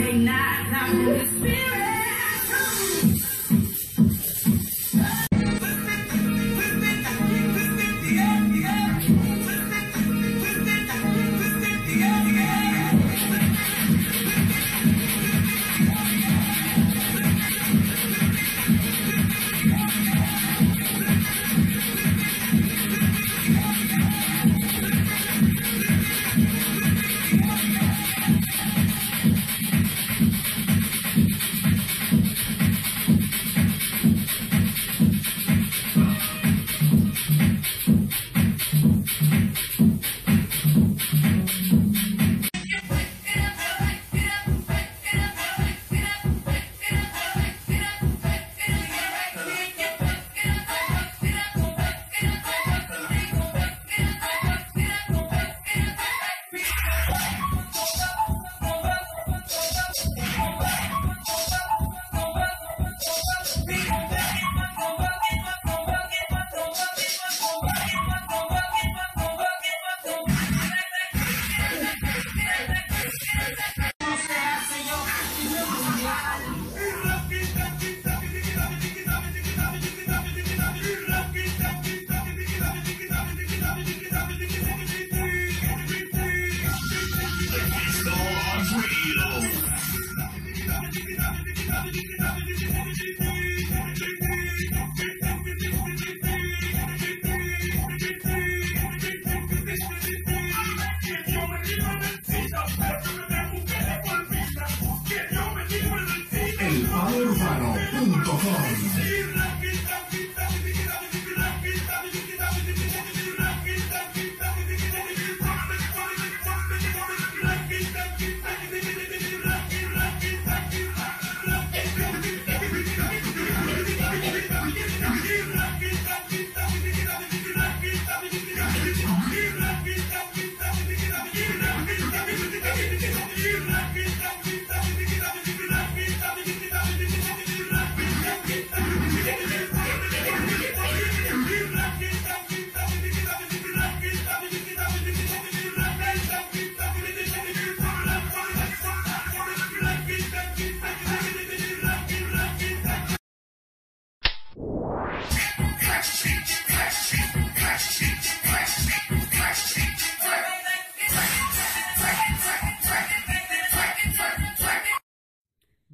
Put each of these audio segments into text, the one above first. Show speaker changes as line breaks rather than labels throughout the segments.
Say not, not in the spirit.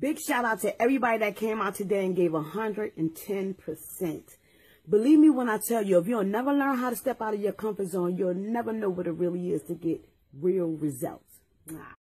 Big shout out to everybody that came out today and gave 110%. Believe me when I tell you, if you'll never learn how to step out of your comfort zone, you'll never know what it really is to get real results.